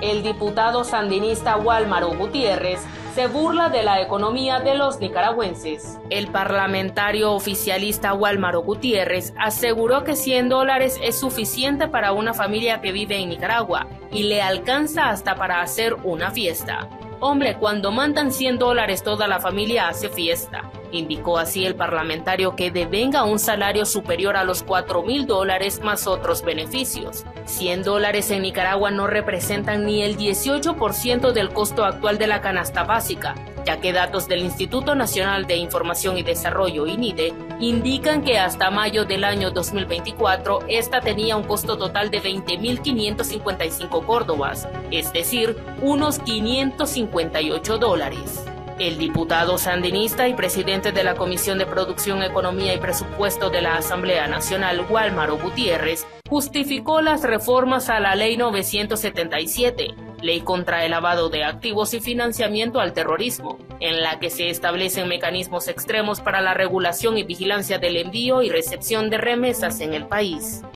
El diputado sandinista Walmaro Gutiérrez se burla de la economía de los nicaragüenses. El parlamentario oficialista Walmaro Gutiérrez aseguró que 100 dólares es suficiente para una familia que vive en Nicaragua y le alcanza hasta para hacer una fiesta. Hombre, cuando mandan 100 dólares toda la familia hace fiesta. Indicó así el parlamentario que devenga un salario superior a los 4 mil dólares más otros beneficios. 100 dólares en Nicaragua no representan ni el 18% del costo actual de la canasta básica, ya que datos del Instituto Nacional de Información y Desarrollo, INIDE, indican que hasta mayo del año 2024 esta tenía un costo total de 20.555 córdobas, es decir, unos 558 dólares. El diputado sandinista y presidente de la Comisión de Producción, Economía y Presupuesto de la Asamblea Nacional, Walmaro Gutiérrez, justificó las reformas a la Ley 977, Ley contra el lavado de activos y financiamiento al terrorismo, en la que se establecen mecanismos extremos para la regulación y vigilancia del envío y recepción de remesas en el país.